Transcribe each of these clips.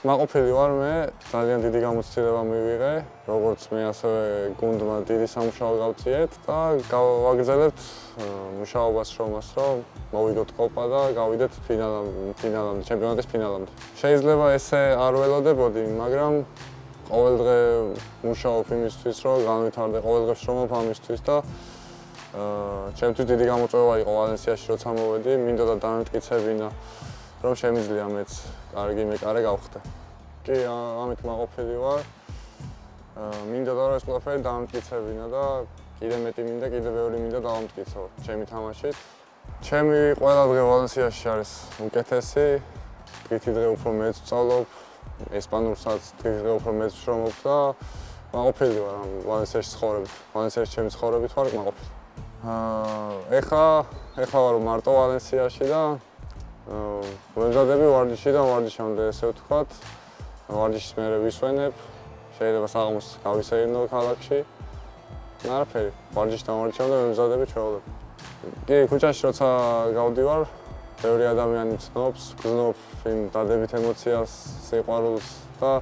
მაყოფილი ვარ მე, ძალიან დიდი გამოცდილება მივიღე, როგორც მე ასევე გუნდმა დიდი სამუშაო გავწიეთ და გავაგრძელებთ მუშაობას შრომას, რომ მოვიგოთ კოპა და გავიდეთ ფინალამდე, ფინალამდე, ჩემპიონატის ფინალამდე. შეიძლება ესე არ ველოდებოდი, მაგრამ ყოველ დღე მუშაობ იმისთვის, რომ განვითარდე, ყოველ დღე შრომობ ამისთვის და აა ჩემთვის დიდი გამოწვევა იყო ვალენსიაში როცა მოვედი, მინდოდა დამტკიცებინა რომ შემიძლია მეც კარგი მეკარე გავხდე. კი, ამით მაყოფილი ვარ. აა მინდოდა რომ ეს ყველაფერი დამტკიცებინა და კიდე მეტი მინდა, კიდე ბევრი მინდა დავამტკიცო ჩემი თამაშით. ჩემი ყველა დღე ვალენსიაში არის უკეთესი. დღითი დღე უფრო მეც ვწავლობ, ესპანურსაც დღითი დღე უფრო მეც ვშრომობ და მაყოფილი ვარ ამ ვალენსიაში ცხოვრებით. ვალენსიაში ჩემი ცხოვრებით ვარ მაყოფილი. აა ეხა ეხა ვარ მარტო ვალენსიაში და აა ვემზადები ვარჯიში და ვარჯიშამდე ესე ვთქვათ. ვარჯიშის მერე ვისვენებ. შეიძლება საღამოს გავისეირნო ქალაქში. არაფერი, ვარჯიში დამარჩევ და ვემზადები ჩვეულებ. კი, ქუჩაში როცა გავდივარ, ბევრი ადამიანი ცნობს, გზნობ იმ დადებით ემოციას, სიყვარულს და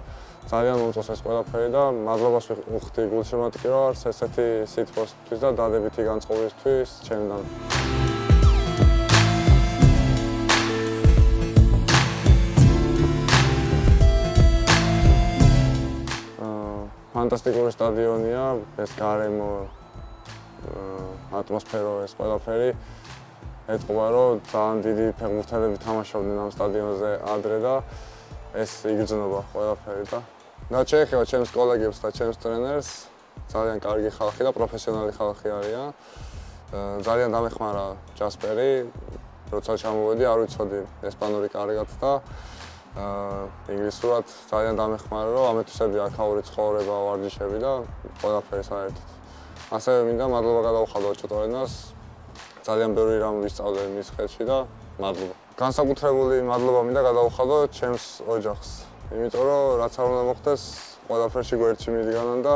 ძალიან მომწონს ეს ყველაფერი და მადლობას ვუხდი გულშემატკივრად ესეთი სიტყვასთვის და დადებითი განწყობისთვის ჩემთან. ფანტასტიკური სტადიონია, ეს გარემო ატმოსფერო ეს ყველაფერი. ეთყობა რომ ძალიან დიდი ფეხბურთელები თამაშობდნენ ამ სტადიონზე ადრე და ეს იგრძნობა ყველაფერი და და შეეხება ჩემს კოლეგებს და ჩემს ტრენერს. ძალიან კარგი ხალხი და პროფესიონალი ხალხი არიან. ძალიან დამეხმარა ჯასპერი როცა ჩამოვედი არ ვიცოდი ესპანური კარგად და აა ინგლისურად ძალიან დამეხმარა რომ ამეთვისები აქაური ცხოვრება ვარჯიშები და ყველაფერი საერთოდ. ასევე მინდა მადლობა გადავხადო ჩოტორენას ძალიან ბევრი რამ ვისწავლე მის ხელში და მადლობა. განსაკუთრებული მადლობა მინდა გადავხადო ჩემს ოჯახს. იმიტომ რომ რაც არ უნდა მოხდეს, ყველაფერში გვერდში მიდგანან და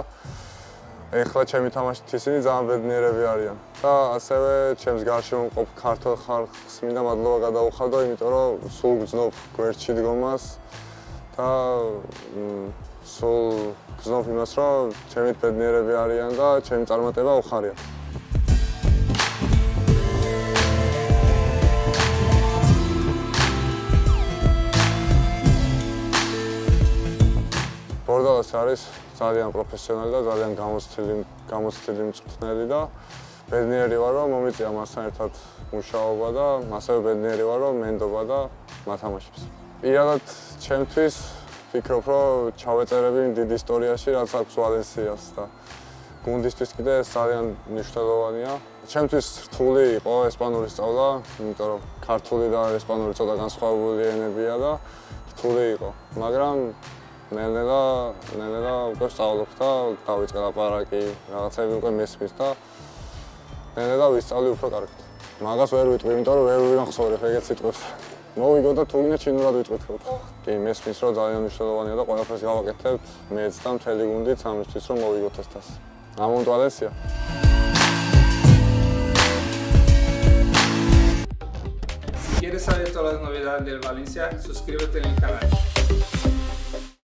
ეხლა ჩემი თამაშით ისინი ძალიან ბედნიერები არიან. და ასევე ჩემს გარშემო მყოფ ქართულ ხალხს მინდა მადლობა გადაუხადო, იმიტომ რომ სულ გძნობ გვერდში დგომას და სულ გძნობ იმას, რომ ჩემი ბედნიერები არიან და ჩემი წარმატება უხარია. ბორდალას არის ძალიან პროფესიონალი და ძალიან გამოცდილი გამოცდილი მწვრთნელი და ბედნიერი ვარ რომ მომიწია მასთან ერთად მუშაობა და ასევე ბედნიერი ვარ რომ მენდობა და მათამაშებს. პირადად ჩემთვის ვფიქრობ რომ ჩავეწერები დიდ ისტორიაში რაც აქვს ვალენსიას და გუნდისთვის კიდე ეს ძალიან მნიშვნელოვანია. ჩემთვის რთული იყო ესპანური სწავლა, იმიტომ რომ ქართული და ესპანური ცოტა განსხვავებული ენებია და რთული იყო. მაგრამ ნელ-ნელა უკვე სწავლობ და დავიწყე ლაპარაკი, რაღაცები უკვე მესმის და ნელ-ნელა ვისწავლი უფრო კარგად. მაგას ვერ ვიტყვი, იმიტომ რომ ვერ ვიმახსოვრე ეგეთ სიტყვებს. მოვიგო და თუ გინდა ჩინურად ვიტყვით ხო? კი, მესმის რომ ძალიან მნიშვნელოვანია და ყველაფერს გავაკეთებთ მეც და მთელი გუნდიც ამისთვის რომ მოვიგოთ ეს თასი. ამონტვალესია. Quieres saber todas las novedades del Valencia, suscríbete en el canal.